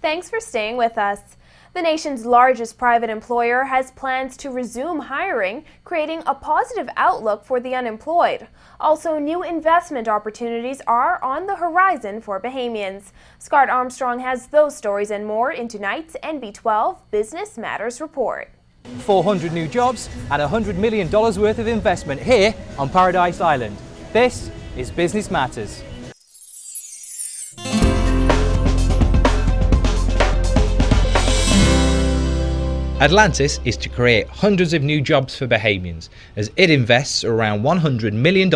Thanks for staying with us. The nation's largest private employer has plans to resume hiring, creating a positive outlook for the unemployed. Also, new investment opportunities are on the horizon for Bahamians. Scott Armstrong has those stories and more in tonight's NB12 Business Matters Report. 400 new jobs and $100 million worth of investment here on Paradise Island. This is Business Matters. Atlantis is to create hundreds of new jobs for Bahamians as it invests around $100 million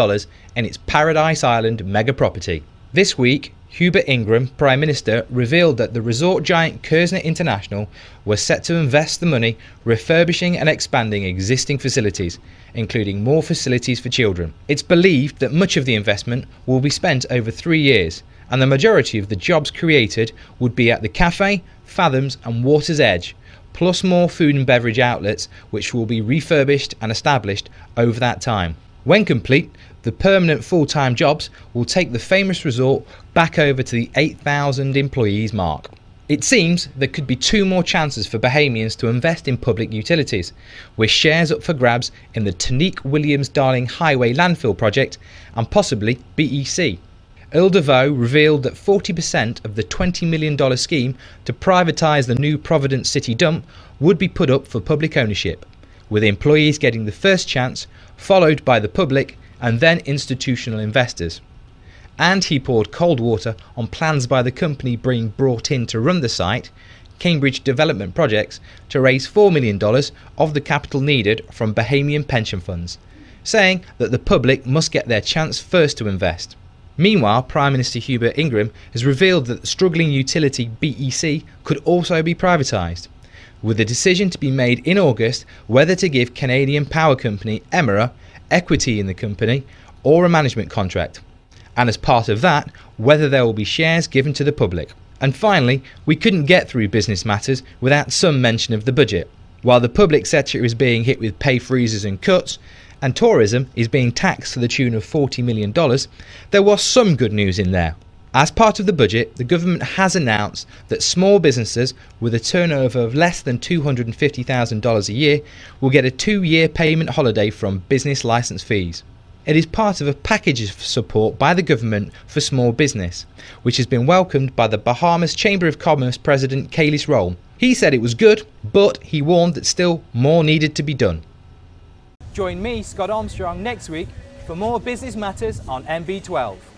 in its Paradise Island mega property. This week, Hubert Ingraham, Prime Minister, revealed that the resort giant Kerzner International was set to invest the money refurbishing and expanding existing facilities, including more facilities for children. It's believed that much of the investment will be spent over three years, and the majority of the jobs created would be at the cafe, Fathoms, and Water's Edge, plus more food and beverage outlets which will be refurbished and established over that time. When complete, the permanent full time jobs will take the famous resort back over to the 8,000 employees mark. It seems there could be two more chances for Bahamians to invest in public utilities, with shares up for grabs in the Tonique Williams Darling Highway Landfill project and possibly BEC. Earl Deveaux revealed that 40% of the $20 million scheme to privatise the new Providence City dump would be put up for public ownership, with employees getting the first chance, followed by the public and then institutional investors. And he poured cold water on plans by the company being brought in to run the site, Cambridge Development Projects, to raise $4 million of the capital needed from Bahamian pension funds, saying that the public must get their chance first to invest. Meanwhile, Prime Minister Hubert Ingraham has revealed that the struggling utility BEC could also be privatised, with a decision to be made in August whether to give Canadian power company Emera equity in the company or a management contract, and as part of that, whether there will be shares given to the public. And finally, we couldn't get through business matters without some mention of the budget. While the public sector is being hit with pay freezes and cuts, and tourism is being taxed to the tune of $40 million, there was some good news in there. As part of the budget, the government has announced that small businesses with a turnover of less than $250,000 a year will get a two year payment holiday from business licence fees. It is part of a package of support by the government for small business, which has been welcomed by the Bahamas Chamber of Commerce President Khaalis Rolle. He said it was good, but he warned that still more needed to be done. Join me, Scott Armstrong, next week for more business matters on NB12.